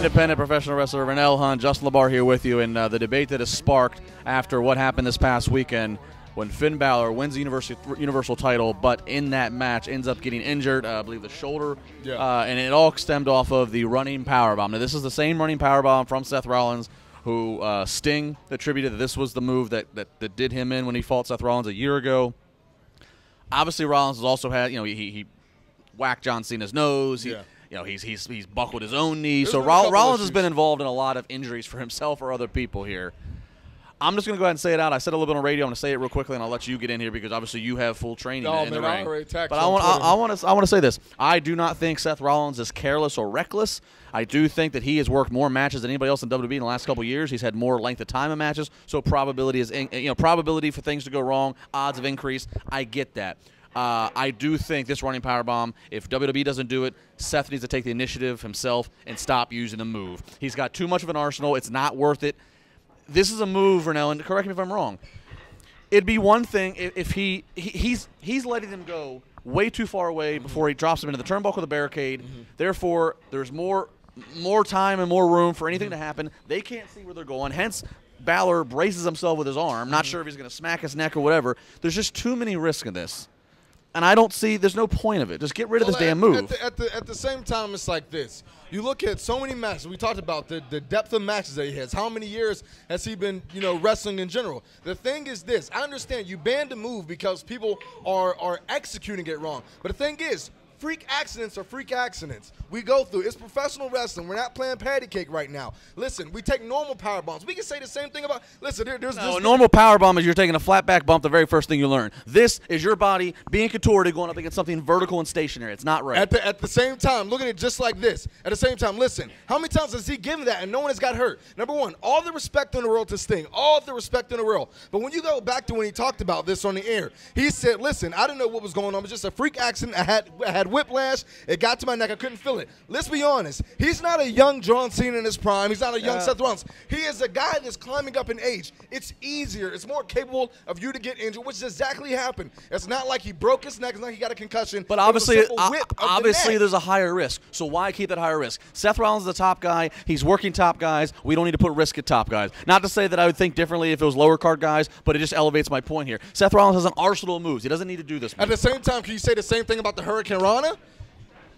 Independent professional wrestler Ronnell Hunt, Justin LaBar here with you, and uh, the debate that has sparked after what happened this past weekend when Finn Balor wins the universal, universal title, but in that match ends up getting injured, uh, I believe the shoulder, Yeah. uh, and it all stemmed off of the running powerbomb. Now, this is the same running powerbomb from Seth Rollins, who uh, Sting attributed that this was the move that, that, that did him in when he fought Seth Rollins a year ago. Obviously, Rollins has also had, you know, he, he whacked John Cena's nose. He, Yeah. You know, he's he's he's buckled his own knee. There's so Roll- couple Rollins has been involved in a lot of injuries for himself or other people here. I'm just going to go ahead and say it out. I said a little bit on radio. I'm going to say it real quickly, and I'll let you get in here because obviously you have full training Oh, in the man, I ring. but I want I, I want to I want to say this. I do not think Seth Rollins is careless or reckless. I do think that he has worked more matches than anybody else in WWE in the last couple of years. He's had more length of time in matches, so probability is in, you know probability for things to go wrong, odds have increased. I get that. Uh, I do think this running power bomb. If WWE doesn't do it, Seth needs to take the initiative himself and stop using the move. He's got too much of an arsenal. It's not worth it. This is a move, Ronnell, and correct me if I'm wrong. It'd be one thing if, if he, he he's he's letting them go way too far away mm-hmm. before he drops them into the turnbuckle of the barricade. Mm-hmm. Therefore, there's more more time and more room for anything mm-hmm. to happen. They can't see where they're going. Hence, Balor braces himself with his arm. Not sure if he's going to smack his neck or whatever. There's just too many risks in this, and I don't see. There's no point of it. Just get rid of Well, this damn move. At the, at, the, at the same time, it's like this. You look at so many matches. We talked about the, the depth of matches that he has. How many years has he been, you know, wrestling in general? The thing is this. I understand you banned the move because people are are executing it wrong. But the thing is, freak accidents are freak accidents. We go through. It's professional wrestling. We're not playing patty cake right now. Listen, we take normal power bombs. We can say the same thing about. Listen, there, there's No, normal power bomb is you're taking a flat back bump. The very first thing you learn. This is your body being contorted, going up against something vertical and stationary. It's not right. At the, at the same time, look at it just like this. At the same time, listen, how many times has he given that and no one has got hurt? Number one, all the respect in the world to Sting, all the respect in the world. But when you go back to when he talked about this on the air, he said, listen, I didn't know what was going on. It was just a freak accident. I had, I had whiplash. It got to my neck. I couldn't feel it. Let's be honest. He's not a young John Cena in his prime. He's not a young Yeah. Seth Rollins. He is a guy that's climbing up in age. It's easier. It's more capable of you to get injured, which exactly happened. It's not like he broke his neck. It's not like he got a concussion. But obviously, the obviously, neck. there's a higher risk. So why keep that higher risk? Seth Rollins is the top guy. He's working top guys. We don't need to put risk at top guys. Not to say that I would think differently if it was lower card guys, but it just elevates my point here. Seth Rollins has an arsenal of moves. He doesn't need to do this. At the same time, can you say the same thing about the Hurricanrana? Carolina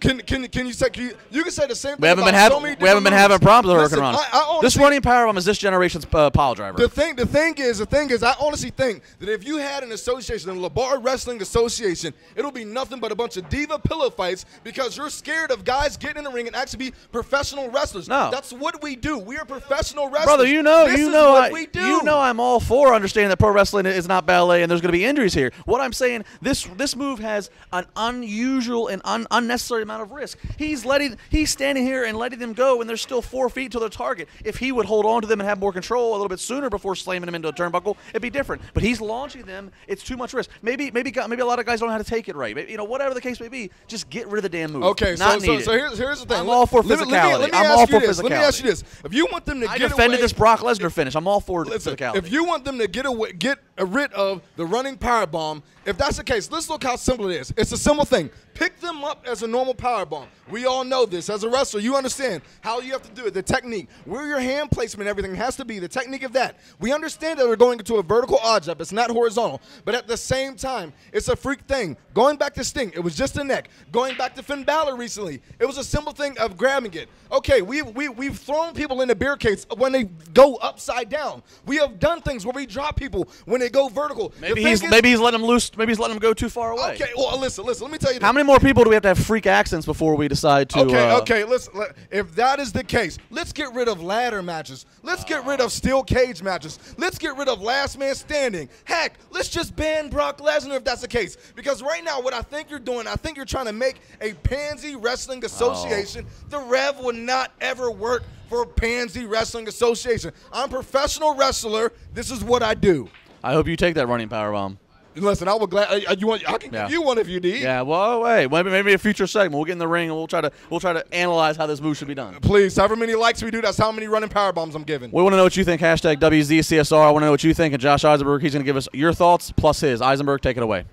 can, can, can you say can you, you can say the same thing we haven't been having so we haven't been having problems with Listen, Hurricanrana. I, I this running power bomb is this generation's uh, pile driver. The thing, the thing is, the thing is, I honestly think that if you had an association, a LaBar Wrestling Association, it'll be nothing but a bunch of diva pillow fights because you're scared of guys getting in the ring and actually be professional wrestlers. No. that's what we do. We are professional wrestlers. Brother, you know, this you know, what I, we do. you know, I'm all for understanding that pro wrestling is not ballet and there's going to be injuries here. What I'm saying, this this move has an unusual and un, unnecessary amount of risk. He's letting, he's standing here and letting them go, and they're still four feet to their target. If he would hold on to them and have more control a little bit sooner before slamming them into a turnbuckle, it'd be different. But he's launching them. It's too much risk. Maybe, maybe, maybe a lot of guys don't know how to take it right. Maybe, you know, whatever the case may be, just get rid of the damn move. Okay, so, so, so here's, here's the thing. I'm all for Let me- let me- physicality. Let me, I'm all you for this. Let me ask you this. If you want them to I get defended away, this Brock Lesnar finish. I'm all for Listen, physicality. if you want them to get away, get rid of the running power bomb, if that's the case, let's look how simple it is. It's a simple thing. Pick them up as a normal power bomb. We all know this. As a wrestler, you understand how you have to do it, the technique, where your hand placement, everything has to be, the technique of that. We understand that we're going into a vertical odd job. It's not horizontal. But at the same time, it's a freak thing. Going back to Sting, it was just a neck. Going back to Finn Balor recently, it was a simple thing of grabbing it. Okay, we, we, we've thrown people into barricades when they go upside down. We have done things where we drop people when they go vertical. Maybe he's is- maybe he's letting them loose. Maybe he's letting them go too far away. Okay, well, listen, listen. Let me tell you this. How many more people do we have to have freak accents before we decide to? Okay, uh, okay. Listen, let- if that is the case, let's get rid of ladder matches. Let's get rid of steel cage matches. Let's get rid of last man standing. Heck, let's just ban Brock Lesnar if that's the case. Because right now, what I think you're doing, I think you're trying to make a pansy wrestling association. The Rev will not ever work for a pansy wrestling association. I'm a professional wrestler. This is what I do. I hope you take that running power bomb. Listen, I would glad. Uh, you want? I can Yeah. give you one if you need. Yeah. Well, wait. Maybe maybe a future segment. We'll get in the ring and we'll try to we'll try to analyze how this move should be done. Please, however many likes we do, that's how many running power bombs I'm giving. We want to know what you think. Hashtag WZCSR. I want to know what you think. And Josh Isenberg, he's going to give us your thoughts plus his. Eisenberg, take it away.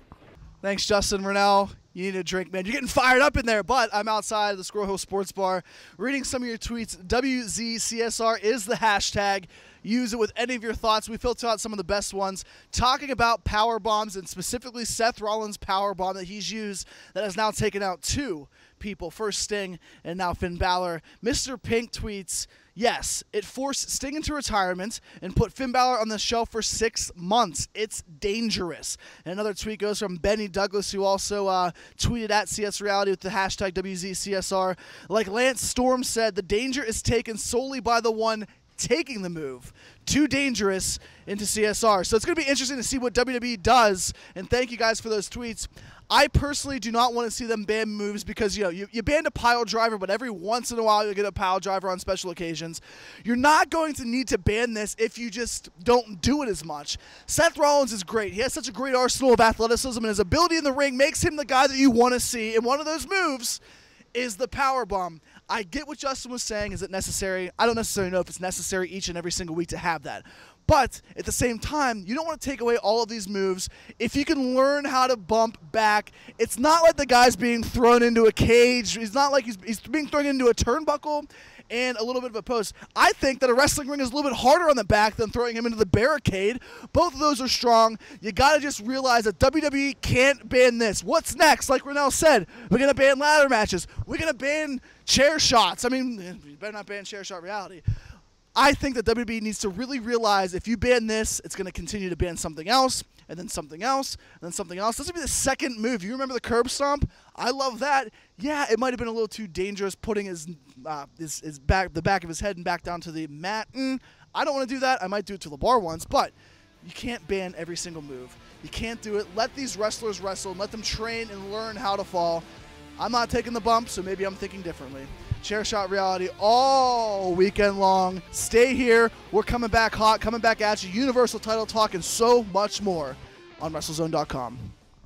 Thanks, Justin Ronnell. You need a drink, man. You're getting fired up in there, but I'm outside the Squirrel Hill Sports Bar reading some of your tweets. WZCSR is the hashtag. Use it with any of your thoughts. We filter out some of the best ones, talking about power bombs and specifically Seth Rollins' power bomb that he's used that has now taken out two people. First Sting and now Finn Balor. Mr. Pink tweets, yes, it forced Sting into retirement and put Finn Balor on the shelf for six months. It's dangerous. And another tweet goes from Benny Douglas, who also uh, tweeted at CS Reality with the hashtag WZCSR. Like Lance Storm said, the danger is taken solely by the one taking the move. Too dangerous into CSR. So it's going to be interesting to see what WWE does. And thank you guys for those tweets. I personally do not want to see them ban moves because you know you, you banned a pile driver, but every once in a while you get a pile driver on special occasions. You're not going to need to ban this if you just don't do it as much. Seth Rollins is great. He has such a great arsenal of athleticism, and his ability in the ring makes him the guy that you want to see. And one of those moves is the power bomb. I get what Justin was saying. Is it necessary? I don't necessarily know if it's necessary each and every single week to have that. But at the same time, you don't want to take away all of these moves. If you can learn how to bump back, it's not like the guy's being thrown into a cage. He's not like he's, he's being thrown into a turnbuckle and a little bit of a post. I think that a wrestling ring is a little bit harder on the back than throwing him into the barricade. Both of those are strong. You got to just realize that WWE can't ban this. What's next? Like Ronnell said, we're going to ban ladder matches. We're going to ban chair shots. I mean, you better not ban chair shot reality. I think that WWE needs to really realize if you ban this, it's going to continue to ban something else, and then something else, and then something else. This would be the second move. You remember the curb stomp? I love that. Yeah, it might have been a little too dangerous putting his uh, his, his back the back of his head and back down to the mat. Mm, I don't want to do that. I might do it to the bar once, but you can't ban every single move. You can't do it. Let these wrestlers wrestle and let them train and learn how to fall. I'm not taking the bump, so maybe I'm thinking differently. Chair Shot Reality all weekend long. Stay here. We're coming back hot, coming back at you. Universal title talk and so much more on WrestleZone.com.